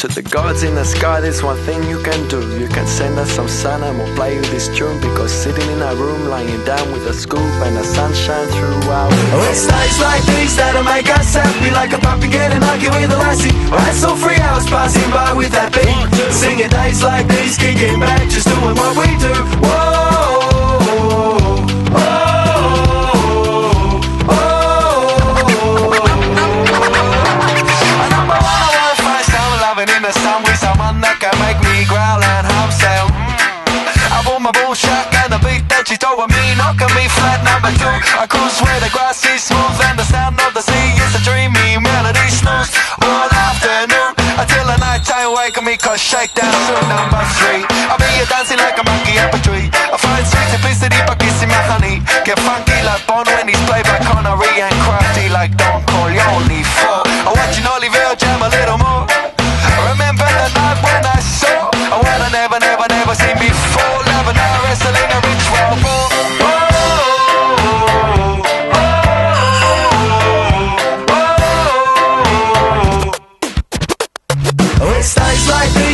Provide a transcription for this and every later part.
To the gods in the sky, there's one thing you can do. You can send us some sun and we'll play you this tune. Because sitting in our room, lying down with a scoop and the sunshine throughout. Oh, it's nights like these that'll make us happy. Like a puppy getting lucky with a lassie. Right, so three hours passing by with that beat. Singing days like these, kicking back, just doing what we do. Whoa. I cruise where the grass is smooth and the sound of the sea is a dreamy melody snooze all afternoon until the night time wake me cause shakedown soon. Number three, I'll be here dancing like a monkey up a tree. I find sweet simplicity by kissing my honey. Get funky like Bond when he's played by Connery and crafty like Don Corleone. Four, I'm watching Oliver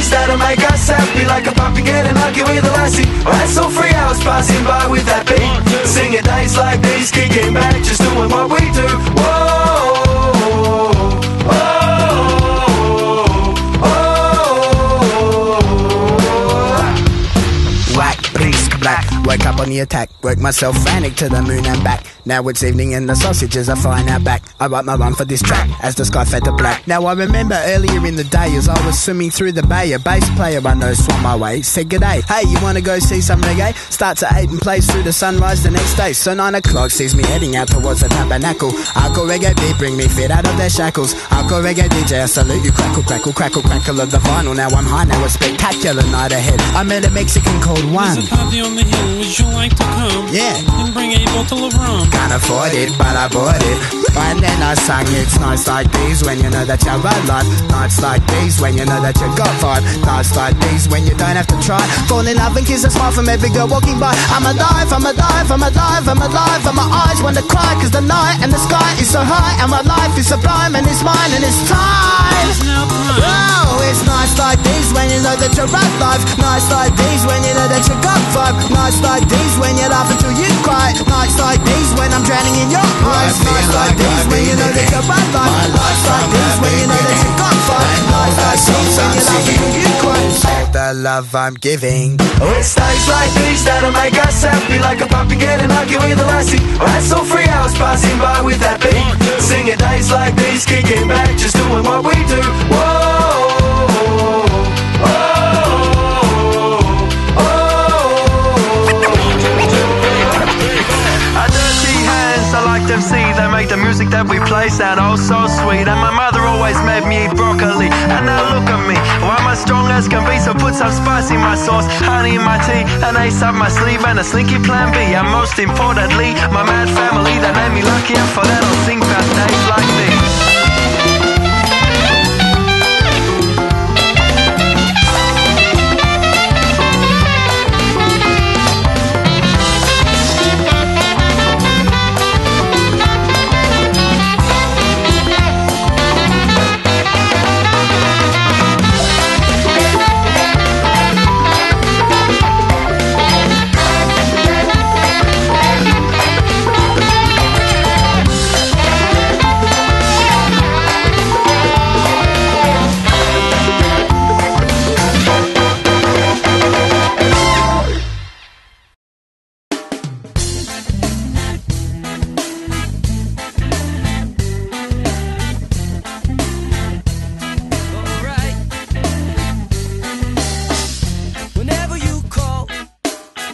days like these that'll make us happy Like a puppy getting lucky with a lassie. Right, so three hours passing by with that beat. Singing days like these, kicking back, just Attack. Work myself frantic to the moon and back. Now it's evening and the sausages are flying out back. I write my run for this track as the sky fed to black. Now I remember earlier in the day as I was swimming through the bay, a bass player I know swam my way. Said g'day, hey, you wanna go see some reggae? Starts at eight and plays through the sunrise the next day. So nine o'clock sees me heading out towards the tabernacle. Hardcore reggae beat bring me fit out of their shackles. Hardcore reggae DJ, I salute you. Crackle, crackle, crackle, crackle of the vinyl. Now I'm high, now a spectacular night ahead. I met a Mexican called Juan. There's a party on the hill, would you like to come? Yeah. And bring a bottle of rum. Can't afford it, but I bought it. And then I sang it's nights like these when you know that you're alive. Nights like these when you know that you got five. Nights like these when you don't have to try. Fall in love and kiss a smile from every girl walking by. I'm alive, I'm alive, I'm alive, I'm alive. And my eyes want to cry cause the night and the sky is so high. And my life is sublime and it's mine and it's time. Oh, it's nights like these when you know that you're alive. Nights like these when you know that you got five. Nights like these when you laugh until you cry. Nights like these when I'm drowning in your eyes. Nights like these when you know that you're alive. Nights like these when you know that you got five. Nights like these when you laugh until you cry. All the love I'm giving. Oh, it's days like these that'll make us happy Like a puppy getting lucky with a lassie Right, so three hours passing by with that beat music that we play sound oh so sweet. And my mother always made me eat broccoli. And now look at me, why am I strong as can be? So put some spice in my sauce, honey in my tea An ace up my sleeve. And a slinky plan B And most importantly, my mad family. That made me lucky and for that I'll sing about days like these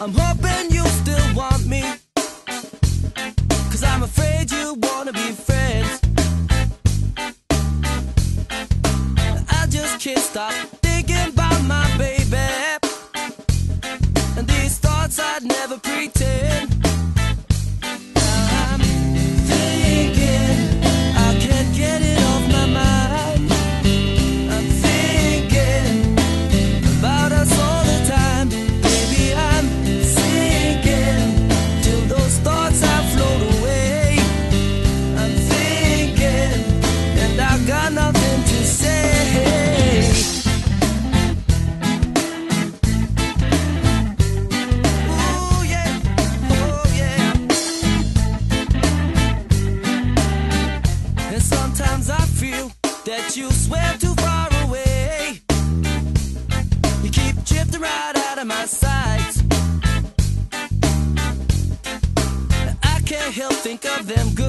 I'm hoping you still want me. Cause I'm afraid you wanna be friends. I just can't stop thinking about my baby. And these thoughts I'd never pretend. You swear too far away. You keep drifting right out of my sight. I can't help think of them good